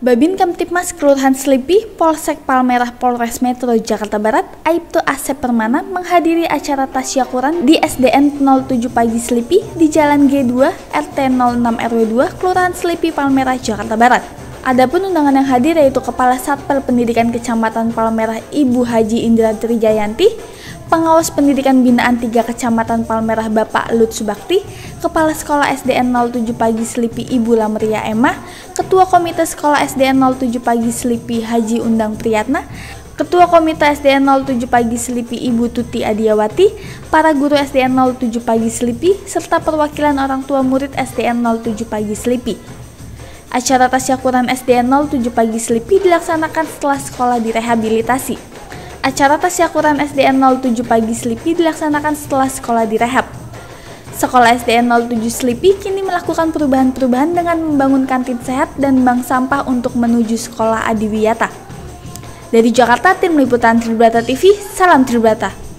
Babin Kamtipmas Kelurahan Selipi, Polsek Palmerah Polres Metro Jakarta Barat, Aibtu Asep Permana menghadiri acara tasyakuran di SDN 07 Pagi Selipi di Jalan G2 RT 06 RW 2 Kelurahan Selipi Palmerah Jakarta Barat. Adapun undangan yang hadir yaitu Kepala Satpel Pendidikan Kecamatan Palmerah Ibu Haji Indra Trijayanti, Pengawas Pendidikan Binaan 3 Kecamatan Palmerah Bapak Lut Subakti, Kepala Sekolah SDN 07 Pagi Selipi Ibu Lamria Emah, Ketua Komite Sekolah SDN 07 Pagi Selipi Haji Undang Priyatna, Ketua Komite SDN 07 Pagi Selipi Ibu Tuti Adiawati, para guru SDN 07 Pagi Selipi, serta perwakilan orang tua murid SDN 07 Pagi Selipi. Acara tasyakuran SDN 07 Pagi Selipi dilaksanakan setelah sekolah direhabilitasi. Acara tasyakuran SDN 07 Pagi Selipi dilaksanakan setelah sekolah direhab. Sekolah SDN 07 Selipi kini melakukan perubahan-perubahan dengan membangun kantin sehat dan bank sampah untuk menuju sekolah Adiwiyata. Dari Jakarta, tim liputan Tribrata TV, salam Tribrata.